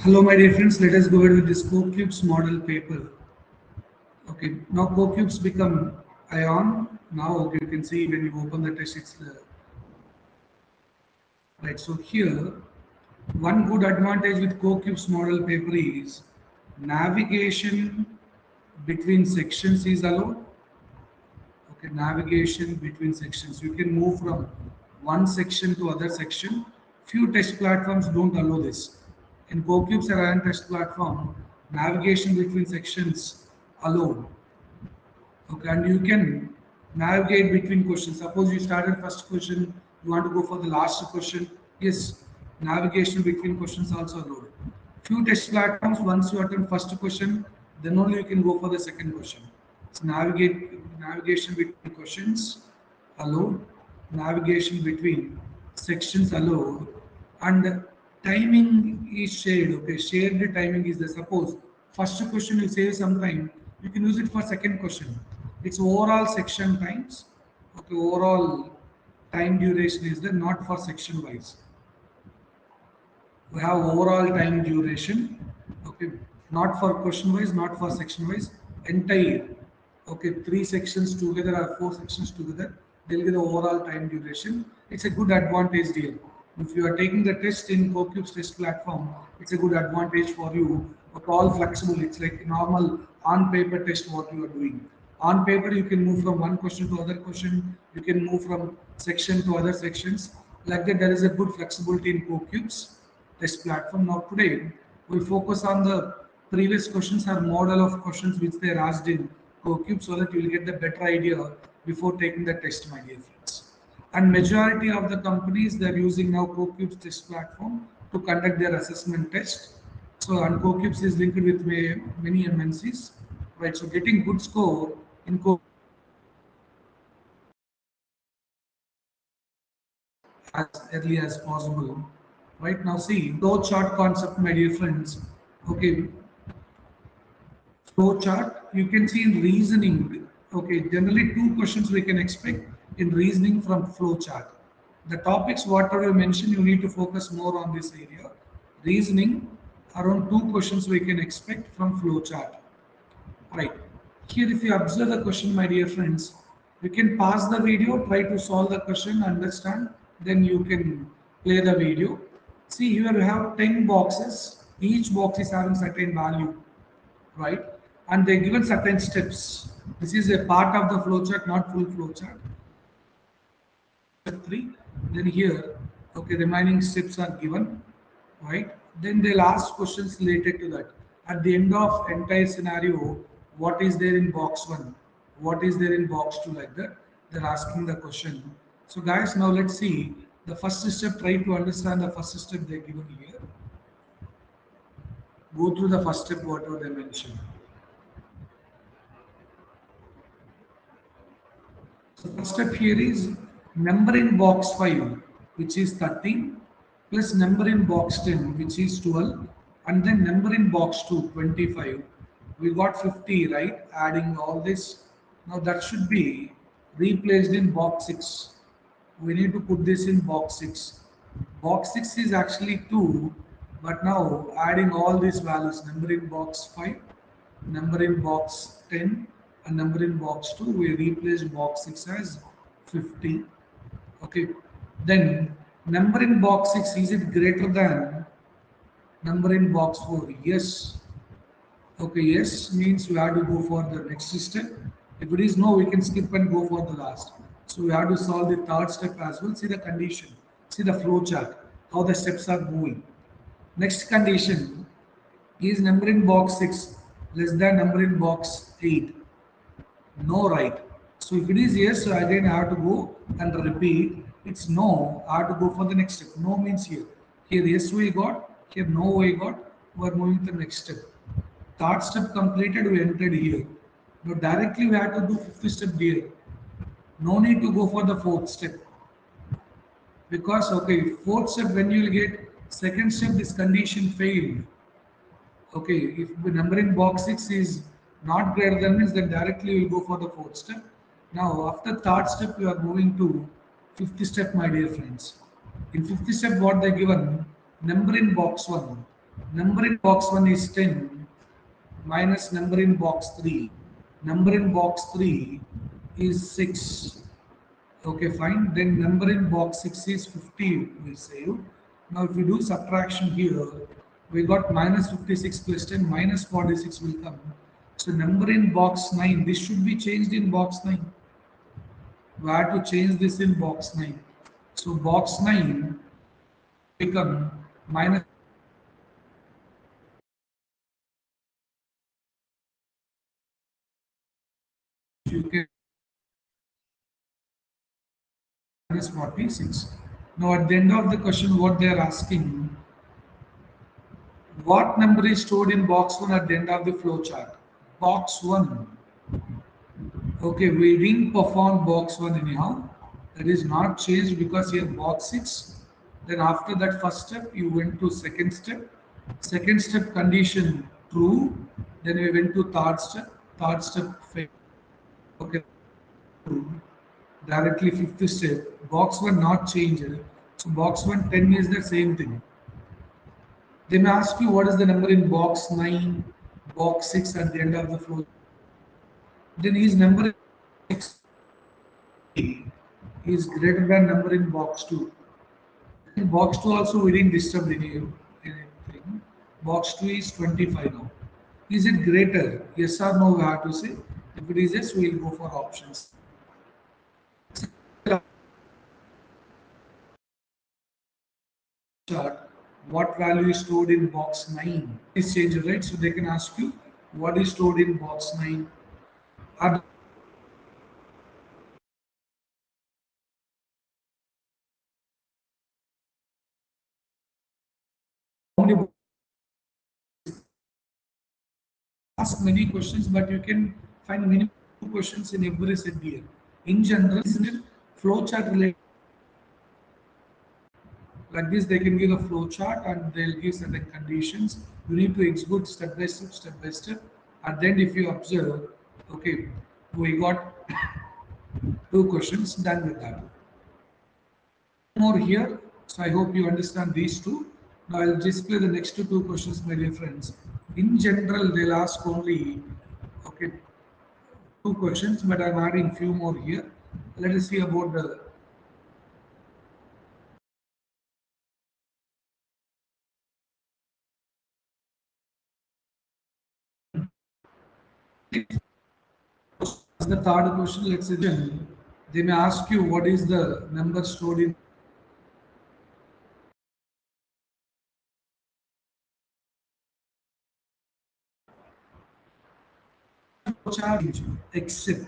Hello, my dear friends. Let us go ahead with this CoCubes model paper. Okay, now CoCubes become Aon. Now, okay, you can see when you open the test, it's the right. So here, one good advantage with CoCubes model paper is navigation between sections is allowed. Okay, navigation between sections. You can move from one section to other section. Few test platforms don't allow this. In CoCubes Aon test platform, navigation between sections alone. Okay, and you can navigate between questions. Suppose you started first question, you want to go for the last question. Yes, navigation between questions also allowed. Few test platforms, once you attempt first question, then only you can go for the second question. So navigate navigation between questions allowed, navigation between sections allowed, and timing is shared. Okay, shared timing is the suppose first question will save some time. You can use it for second question. It's overall section times. Okay, overall time duration is there, not for section wise. We have overall time duration. Okay, not for question wise, not for section wise. Entire. Okay, three sections together or four sections together. They'll get the overall time duration. It's a good advantage deal. If you are taking the test in CoCube's test platform, it's a good advantage for you. But all flexible. It's like normal on paper test what you are doing. On paper, you can move from one question to other question. You can move from section to other sections. Like that, there is a good flexibility in CoCube's test platform. Now today, we'll focus on the previous questions or model of questions which they are asked in CoCube so that you will get the better idea before taking the test, my dear friends. And majority of the companies, they're using now CoCube's test platform to conduct their assessment test. So, and CoCubes is linked with many MNCs, right? So getting good score in Co as early as possible. Right now, see, flow chart concept, my dear friends. Okay, flow chart, you can see in reasoning. Okay, generally two questions we can expect in reasoning from flow chart. The topics whatever you mentioned, you need to focus more on this area. Reasoning, around two questions we can expect from flow chart. Right. Here, if you observe the question, my dear friends, you can pause the video, try to solve the question, understand, then you can play the video. See, here you have 10 boxes. Each box is having certain value, right? And they given certain steps. This is a part of the flowchart, not full flowchart. 3. Then here, okay, remaining steps are given, right? Then they'll ask questions related to that. At the end of entire scenario, what is there in box 1? What is there in box 2 like that? They're asking the question. So guys, now let's see the first step, try to understand the first step they're given here. Go through the first step, What whatever they mentioned. So first step here is number in box 5, which is 13, plus number in box 10, which is 12, and then number in box 2, 25. We got 50, right? Adding all this. Now that should be replaced in box 6 we need to put this in box 6. Box 6 is actually 2, but now adding all these values, number in box 5, number in box 10, and number in box 2, we replace box 6 as 50. Okay, then number in box 6, is it greater than number in box 4? Yes. Okay, yes means we have to go for the next step. If it is no, we can skip and go for the last. So we have to solve the third step as well. See the condition. See the flow chart. How the steps are moving. Next condition is number in box 6 less than number in box 8. No right. So if it is yes, so again I have to go and repeat. It's no, I have to go for the next step. No means here. Here yes we got, here no we got. We are moving to the next step. Third step completed, we entered here. Now directly we have to do fifth step here no need to go for the fourth step because okay fourth step when you will get second step this condition failed okay if the number in box 6 is not greater than means then directly you will go for the fourth step now after third step you are moving to fifth step my dear friends in fifth step what they given number in box 1 Number in box 1 is 10 minus number in box 3. Number in box 3 is 6. Okay, fine. Then number in box 6 is 50, we say. Now, if we do subtraction here, we got minus 56 plus 10, minus 46 will come. So, number in box 9, this should be changed in box 9. We have to change this in box 9. So, box 9 become minus you can minus 46. Now at the end of the question, what they are asking, what number is stored in box 1 at the end of the flow chart? Box 1. Okay, we didn't perform box 1 anyhow. That is not changed because here box 6. Then after that first step, you went to second step. Second step condition true. Then we went to third step. Third step fail. Okay. Directly fifth step. Box 1 not changed. So box 1 10 is the same thing. They may ask you what is the number in box 9, box 6 at the end of the flow. Then his number 6 is greater than number in box 2. In box 2 also we didn't disturb anything. Box 2 is 25 now. Is it greater? Yes or no we have to say. If it is yes, we will go for options. Chart, what value is stored in box 9 is changed, right? So they can ask you what is stored in box 9. Ask many questions, but you can find many questions in every here. In general, flowchart related. Like this, they can give a flow chart and they'll give certain conditions. You need to execute step by step, step by step. And then if you observe, okay, we got two questions done with that. More here. So I hope you understand these two. Now I'll display the next two, questions, my dear friends. In general, they'll ask only, okay, two questions, but I'm adding few more here. Let us see about the the third question, let's say they may ask you what is the number stored in charge except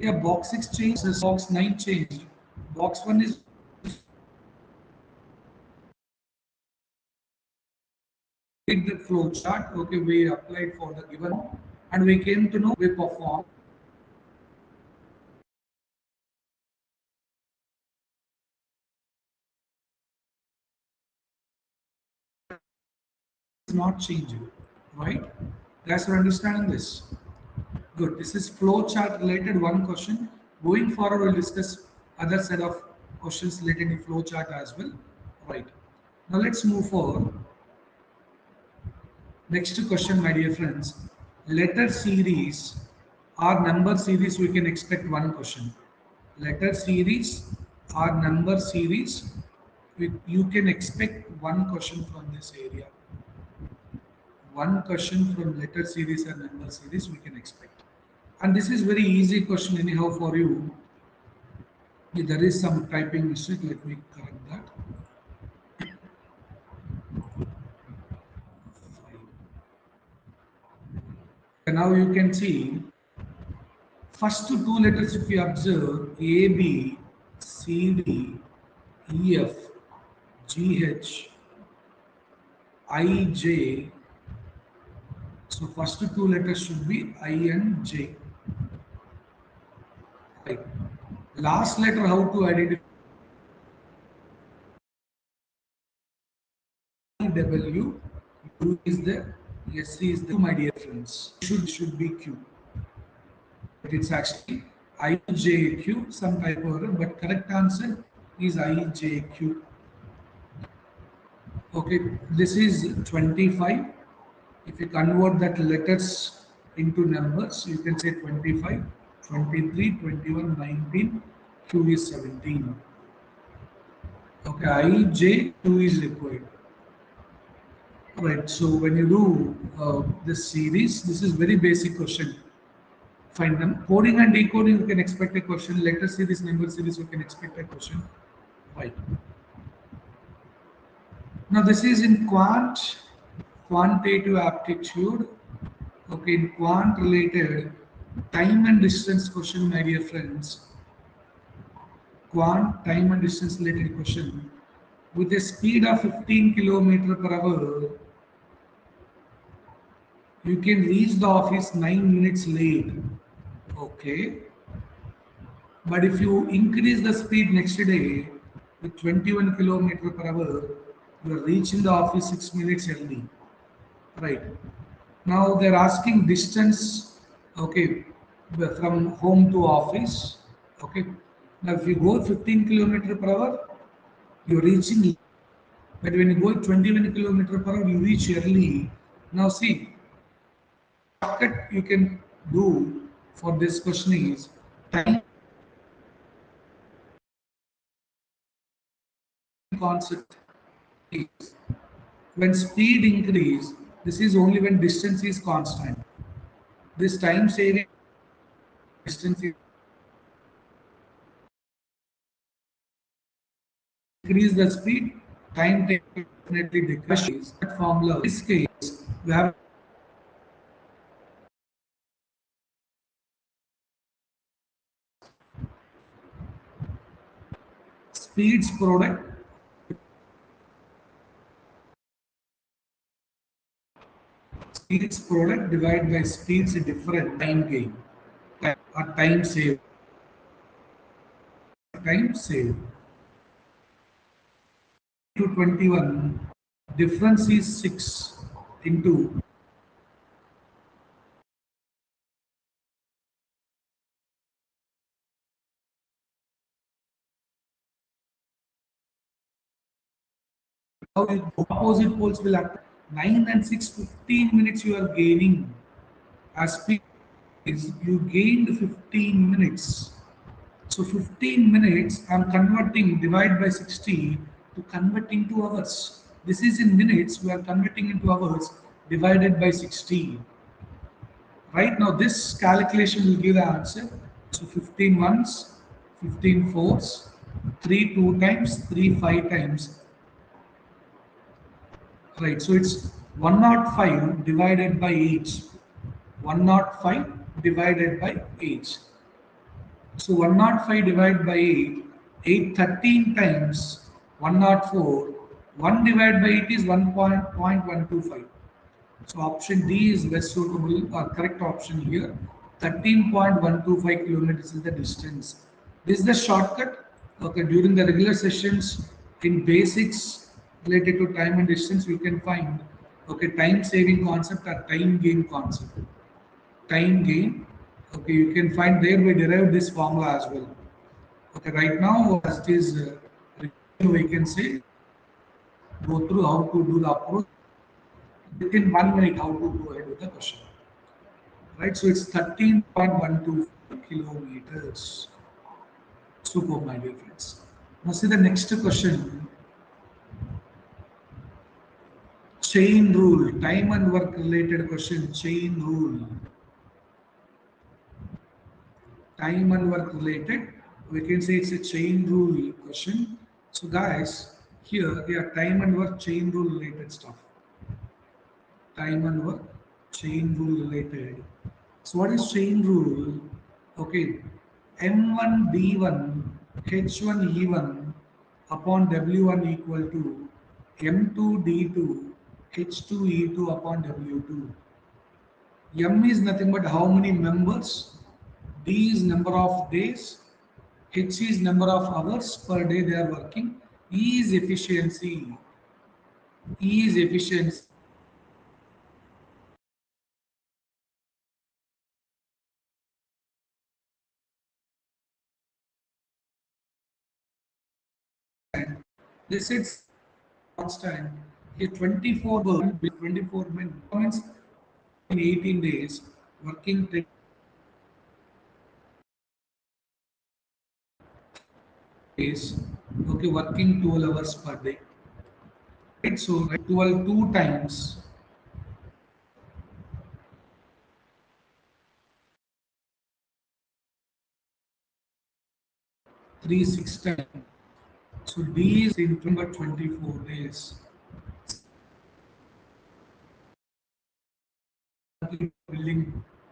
yeah box 6 changed box 9 changed. Box 1 is take the flow chart. Okay we applied for the given and we came to know we perform not changing, right? Guys are understanding this. Good. This is flow chart related one question. Going forward, we'll discuss other set of questions related to flow chart as well. Right. Now let's move forward. Next question, my dear friends. Letter series or number series, we can expect one question. Letter series or number series, you can expect one question from this area one question from letter series and number series we can expect. And this is very easy question anyhow for you. If there is some typing mistake, let me correct that. And now you can see first two letters if you observe A, B, C, D, E, F, G, H, I, J, so first two letters should be I and J. Right. Last letter how to identify W U is there, S is the my dear friends. Should should be Q. But it's actually I J Q, some type of error, but correct answer is I J Q. Okay, this is 25. If you convert that letters into numbers, you can say 25, 23, 21, 19, Q is 17. Okay, I, J, 2 is required. Right, so when you do uh, this series, this is very basic question. Find them. Coding and decoding, you can expect a question. Letter series, number series, you can expect a question. Right. Now this is in quant, quantitative aptitude. Okay, in quant related time and distance question, my dear friends. Quant time and distance related question. With a speed of 15 kilometer per hour, you can reach the office 9 minutes late. Okay. But if you increase the speed next day with 21 kilometer per hour, you are reaching the office 6 minutes early. Right. Now they're asking distance, okay, from home to office. Okay. Now if you go 15 kilometer per hour, you're reaching, but when you go 21 kilometer per hour, you reach early. Now see, shortcut you can do for this question is time concept is when speed increase, this is only when distance is constant. This time saving distance is increase the speed, time definitely decreases. That formula, in this case, we have speeds product speeds product divided by speeds different time gain. Or time save time save to 21 difference is 6 into opposite poles will act 9 and 6 15 minutes you are gaining. As speed you gained 15 minutes. So 15 minutes i'm converting divide by 60 to convert into hours. This is in minutes we are converting into hours divided by 60 right now this calculation will give the answer. So 15 ones 15 fours 3 2 times 3 5 times Right, so it's 105 divided by 8. 105 divided by 8. So 105 divided by 8, 8 13 times 104. 1 divided by 8 is 1.125. So option D is best suitable or correct option here. 13.125 kilometers is the distance. This is the shortcut. Okay, during the regular sessions in basics related to time and distance, you can find okay time saving concept or time gain concept. Time gain. Okay, you can find there we derive this formula as well. Okay, right now as it is uh, we can say go through how to do the approach within one minute how to go ahead with the question. Right, so it's 13.12 kilometers. Super, my dear friends. Now see the next question. Chain rule, time and work related question, chain rule. Time and work related, we can say it's a chain rule question. So guys, here they are time and work chain rule related stuff. Time and work chain rule related. So what is chain rule? Okay, M1 D1 H1 E1 upon W1 equal to M2 D2 H2 E2 upon W2. M is nothing but how many members, D is number of days, H is number of hours per day they are working, E is efficiency, E is efficiency. This is constant. A 24 bird, 24 men in 18 days, working 10 days, okay, working 12 hours per day. Right, so right, 12 two times three six times. So D is in number 24 days.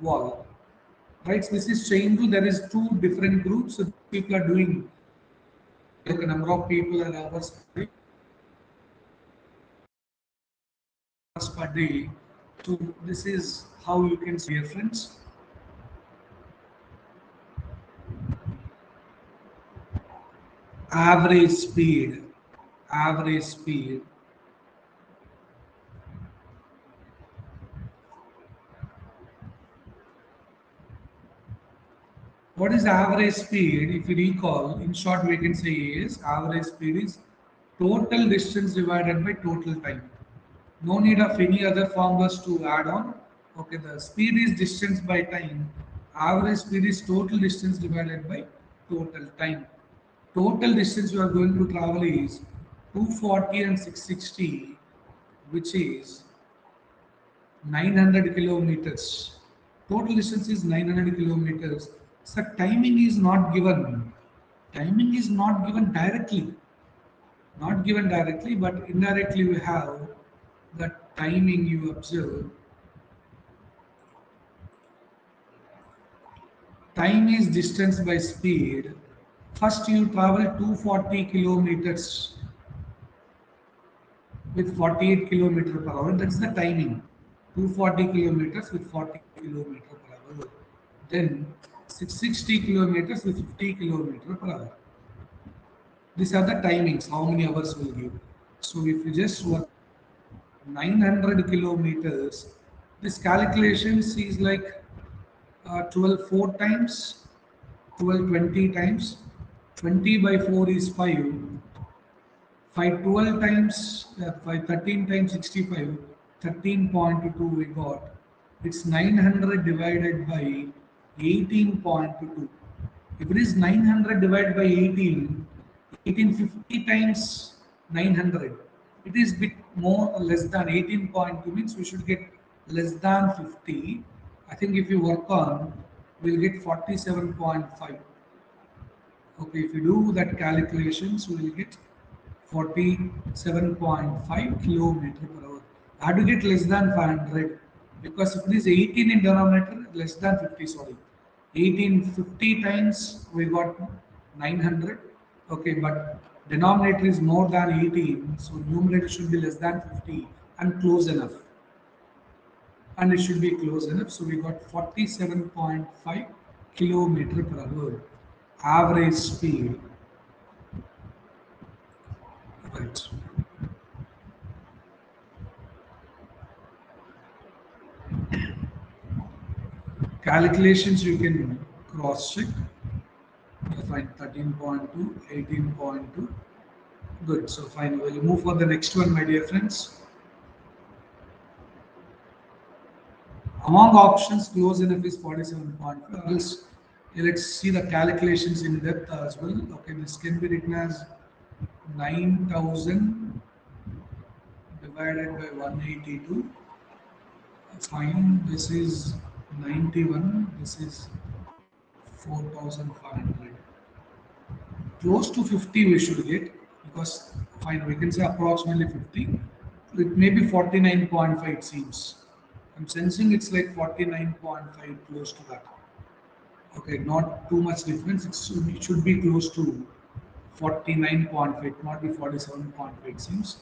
Wall. Right, so this is rule. There is two different groups. So people are doing like a number of people are hours. Per day. So this is how you can see your friends. average speed average speed what is average speed if you recall in short we can say is average speed is total distance divided by total time. No need of any other formulas to add on. Okay the speed is distance by time. Average speed is total distance divided by total time. Total distance we are going to travel is 240 and 660 which is 900 kilometers. Total distance is 900 kilometers so timing is not given timing is not given directly not given directly but indirectly we have the timing you observe time is distance by speed First, you travel 240 kilometers with 48 kilometer per hour. That's the timing. 240 kilometers with 40 kilometer per hour. Then 660 kilometers with 50 kilometer per hour. These are the timings. How many hours will give? So if you just work 900 kilometers, this calculation is like uh, 12 four times, 12 20 times, 20 by 4 is 5. 5 12 times, uh, 5 13 times 65, 13.2 we got. It's 900 divided by 18.2. If it is 900 divided by 18, 1850 times 900. It is bit more or less than 18.2 means we should get less than 50. I think if you work on, we'll get 47.5 okay if you do that calculations we will get 47.5 kilometer per hour I have to get less than 500 because if it is 18 in denominator less than 50 sorry 1850 times we got 900 okay but denominator is more than 18 so numerator should be less than 50 and close enough and it should be close enough so we got 47.5 kilometer per hour average speed. Right. Calculations you can cross check. Fine, 13.2, 18.2. Good. So fine. We'll move for the next one, my dear friends. Among options, close enough is 47.5 uh, let's see the calculations in depth as well. Okay, this can be written as 9000 divided by 182. Fine, this is 91, this is 4500. Close to 50 we should get because fine, we can say approximately 50. It may be 49.5 it seems. I'm sensing it's like 49.5 close to that okay not too much difference it should, it should be close to 49.5 not be 47.5 seems